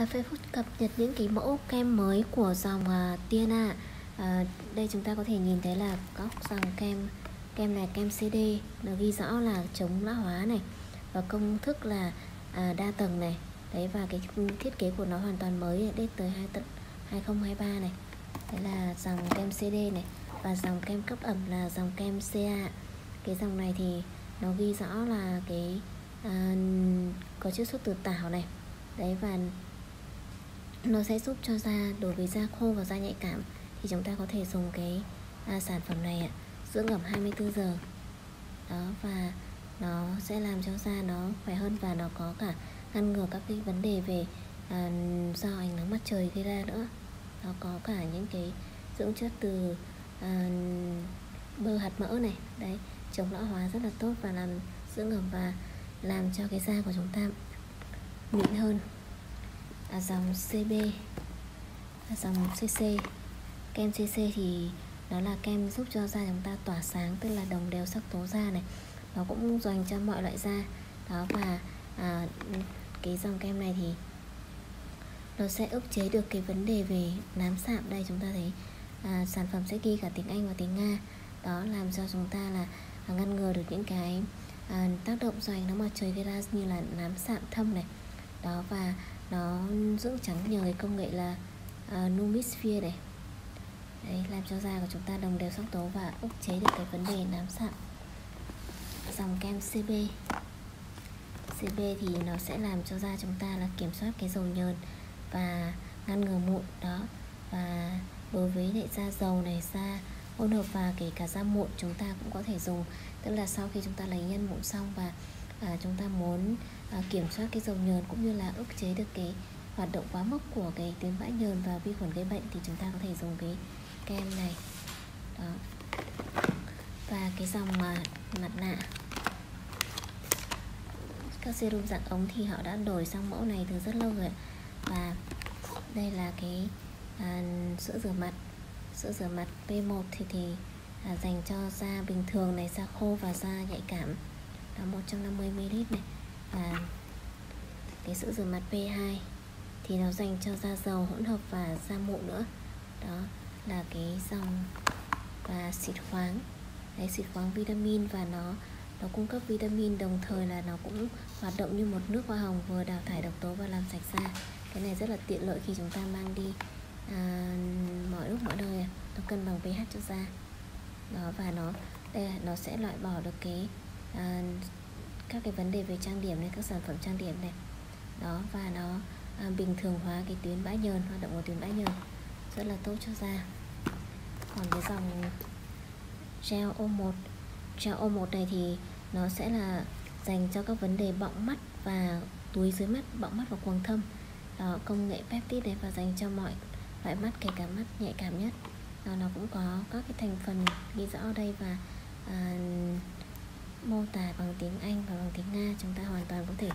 à, Facebook cập nhật những cái mẫu kem mới của dòng uh, Tiana. À, đây chúng ta có thể nhìn thấy là có dòng kem kem này kem CD nó ghi rõ là chống lão hóa này và công thức là à, đa tầng này. Đấy và cái thiết kế của nó hoàn toàn mới đến tới hai tận 2023 này. Đấy là dòng kem CD này và dòng kem cấp ẩm là dòng kem CA cái dòng này thì nó ghi rõ là cái à, có chiết xuất từ tảo này. Đấy và nó sẽ giúp cho da đối với da khô và da nhạy cảm thì chúng ta có thể dùng cái à, sản phẩm này ạ dưỡng ẩm 24 giờ. Đó và nó sẽ làm cho da nó khỏe hơn và nó có cả ngăn ngừa các cái vấn đề về à, do ánh nắng mặt trời gây ra nữa. Nó có cả những cái dưỡng chất từ à, bơ hạt mỡ này đấy chống lão hóa rất là tốt và làm dưỡng ẩm và làm cho cái da của chúng ta mịn hơn à, dòng CB à, dòng CC kem CC thì nó là kem giúp cho da chúng ta tỏa sáng tức là đồng đều sắc tố da này. Nó cũng dành cho mọi loại da. Đó và à, cái dòng kem này thì nó sẽ ức chế được cái vấn đề về nám sạm. Đây chúng ta thấy à, sản phẩm sẽ ghi cả tiếng Anh và tiếng Nga. Đó làm cho chúng ta là à, ngăn ngừa được những cái à, tác động do ánh nắng mặt trời gây ra như là nám sạm thâm này đó và nó dưỡng trắng nhờ cái công nghệ là uh, Numisphere này. Đấy làm cho da của chúng ta đồng đều sắc tố và ức chế được cái vấn đề nám sạm. Dòng kem CB CB thì nó sẽ làm cho da chúng ta là kiểm soát cái dầu nhờn và ngăn ngừa mụn đó. Và đối với lại da dầu này da hỗn hợp và kể cả da mụn chúng ta cũng có thể dùng. Tức là sau khi chúng ta lấy nhân mụn xong và à, chúng ta muốn à, kiểm soát cái dầu nhờn cũng như là ức chế được cái hoạt động quá mức của cái tuyến bã nhờn và vi khuẩn gây bệnh thì chúng ta có thể dùng cái kem này. Đó. Và cái dòng mà mặt nạ. Các serum dạng ống thì họ đã đổi sang mẫu này từ rất lâu rồi và đây là cái à, sữa rửa mặt. Sữa rửa mặt P1 thì thì à, dành cho da bình thường này da khô và da nhạy cảm. À, 150ml này. Và cái sữa rửa mặt P2 thì nó dành cho da dầu hỗn hợp và da mụn nữa. Đó là cái dòng và xịt khoáng. Đấy xịt khoáng vitamin và nó nó cung cấp vitamin đồng thời là nó cũng hoạt động như một nước hoa hồng vừa đào thải độc tố và làm sạch da. Cái này rất là tiện lợi khi chúng ta mang đi à, mọi lúc mọi nơi nó cân bằng pH cho da. Đó và nó đây nó sẽ loại bỏ được cái à, các cái vấn đề về trang điểm này các sản phẩm trang điểm này. Đó và nó à, bình thường hóa cái tuyến bã nhờn hoạt động của tuyến bã nhờn rất là tốt cho da. Còn cái dòng gel O1 gel O1 này thì nó sẽ là dành cho các vấn đề bọng mắt và túi dưới mắt bọng mắt và quầng thâm. Đó, công nghệ peptide này và dành cho mọi loại mắt kể cả mắt nhạy cảm nhất. Đó, nó cũng có các cái thành phần ghi rõ ở đây và à, mô tả bằng tiếng Anh và bằng tiếng Nga chúng ta hoàn toàn có thể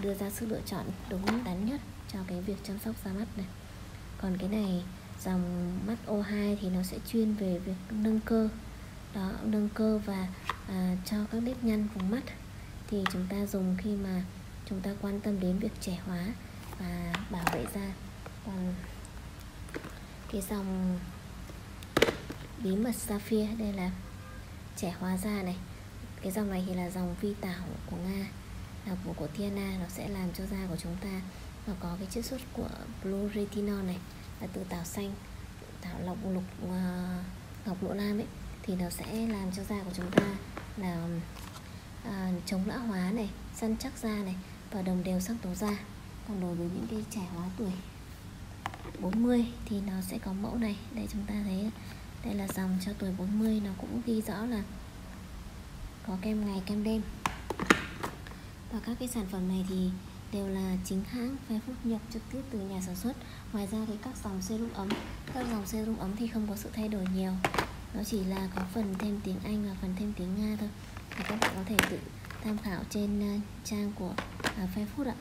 đưa ra sự lựa chọn đúng đắn nhất cho cái việc chăm sóc da mắt này. Còn cái này dòng mắt O2 thì nó sẽ chuyên về việc nâng cơ. Đó nâng cơ và à, cho các nếp nhăn vùng mắt. Thì chúng ta dùng khi mà chúng ta quan tâm đến việc trẻ hóa và bảo vệ da. Còn cái dòng bí mật sapphire đây là trẻ hóa da này cái dòng này thì là dòng vi tảo của nga là của của Tiana nó sẽ làm cho da của chúng ta nó có cái chiết xuất của blue retinol này. Là từ tảo xanh tảo lọc lục à, uh, ngọc lộ lam ấy thì nó sẽ làm cho da của chúng ta là uh, chống lão hóa này săn chắc da này và đồng đều sắc tố da. Còn đối với những cái trẻ hóa tuổi 40 thì nó sẽ có mẫu này. Đây chúng ta thấy đây là dòng cho tuổi 40 nó cũng ghi rõ là có kem ngày kem đêm. Và các cái sản phẩm này thì đều là chính hãng phép phúc nhập trực tiếp từ nhà sản xuất. Ngoài ra thì các dòng serum ấm các dòng serum ấm thì không có sự thay đổi nhiều. Nó chỉ là có phần thêm tiếng Anh và phần thêm tiếng Nga thôi. Thì các bạn có thể tự tham khảo trên ờ, trang của ờ, uh, Fairfood ạ.